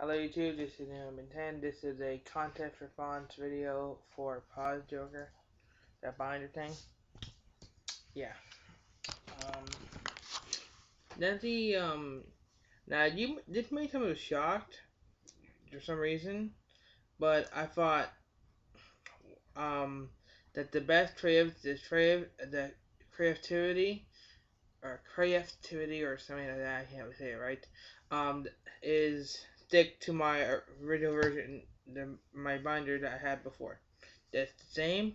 Hello YouTube, this is Number 10. This is a contest response video for Pozjoker. That binder thing. Yeah. Um the um now you this made someone shocked for some reason, but I thought um that the best creative the creative the creativity or creativity or something like that, I can't say it right, um, is stick to my original version, the, my binder that I had before. That's the same,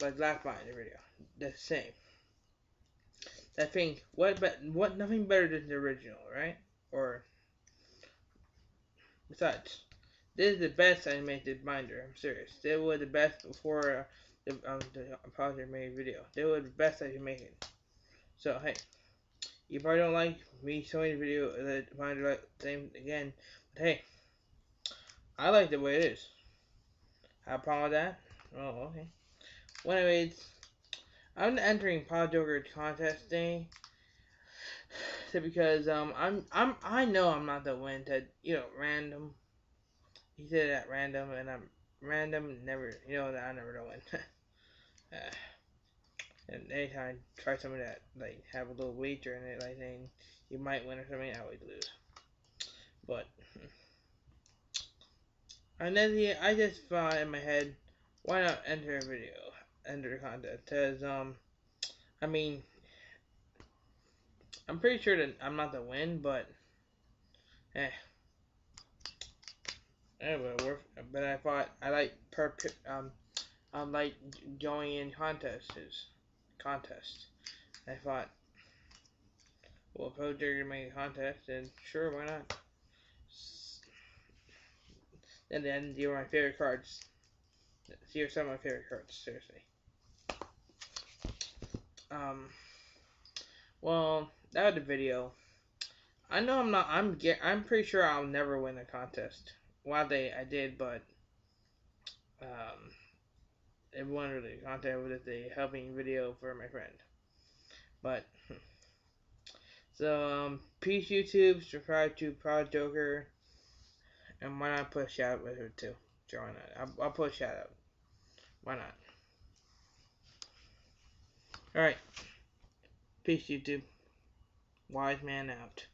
like last binder video. The same. I think what but what nothing better than the original, right? Or besides, this is the best animated binder. I'm serious. They were the best before uh, the um the Project made video. They were the best I can make it. So hey. You probably don't like me showing the video the binder like same again, but hey, I like the way it is. Have a problem with that? Oh, okay. Well, anyways, I'm entering Pozjoker contest day because um I'm I'm I know I'm not the one to you know random. He said that random and I'm random never you know that I never know when. and anytime I try something that, like have a little wager in it, like saying you might win or something, I always lose. But and then the, I just thought in my head, why not enter a video, enter a contest? Cause um, I mean, I'm pretty sure that I'm not the win, but eh. Anyway, but I thought I like per um, I like joining contests contest. I thought, well, if Pozjoker made a contest, then sure, why not? And then these are my favorite cards. These are some of my favorite cards, seriously. Um, well, that was the video. I know I'm not. I'm. I'm pretty sure I'll never win a contest. Well, they I did, but everyone really contact with a helping video for my friend. But so um peace YouTube, subscribe to Pozjoker, and why not put a shout out with her too? Sure, why not? I'll, I'll put a shout out. Why not? Alright. Peace YouTube. Wiseman out.